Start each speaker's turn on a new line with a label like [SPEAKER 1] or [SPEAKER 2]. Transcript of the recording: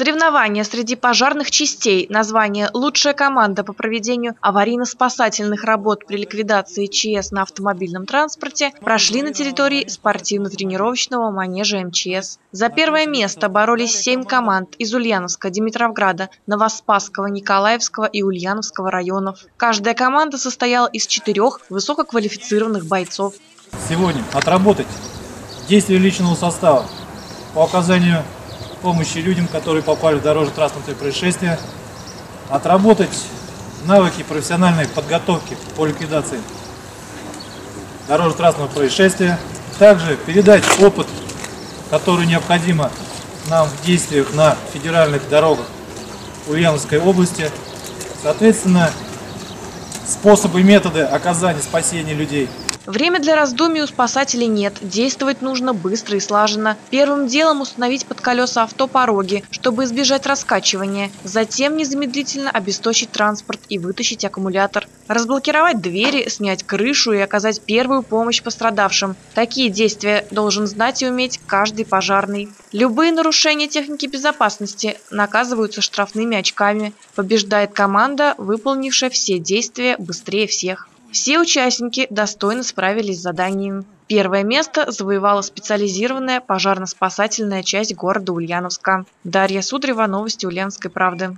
[SPEAKER 1] Соревнования среди пожарных частей, название «Лучшая команда по проведению аварийно-спасательных работ при ликвидации ЧС на автомобильном транспорте» прошли на территории спортивно-тренировочного манежа МЧС. За первое место боролись семь команд из Ульяновска, Димитровграда, Новоспасского, Николаевского и Ульяновского районов. Каждая команда состояла из четырех высококвалифицированных бойцов.
[SPEAKER 2] Сегодня отработать действия личного состава по оказанию помощи людям, которые попали в дорожно-транспортное происшествие, отработать навыки профессиональной подготовки по ликвидации дорожно-транспортного происшествия, также передать опыт, который необходимо нам в действиях на федеральных дорогах Ульяновской области, соответственно, способы и методы оказания спасения людей –
[SPEAKER 1] Время для раздумий у спасателей нет. Действовать нужно быстро и слаженно. Первым делом установить под колеса авто пороги, чтобы избежать раскачивания. Затем незамедлительно обесточить транспорт и вытащить аккумулятор. Разблокировать двери, снять крышу и оказать первую помощь пострадавшим. Такие действия должен знать и уметь каждый пожарный. Любые нарушения техники безопасности наказываются штрафными очками. Побеждает команда, выполнившая все действия быстрее всех. Все участники достойно справились с заданием. Первое место завоевала специализированная пожарно-спасательная часть города Ульяновска. Дарья Судрева, новости Ульяновской правды.